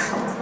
хорошо.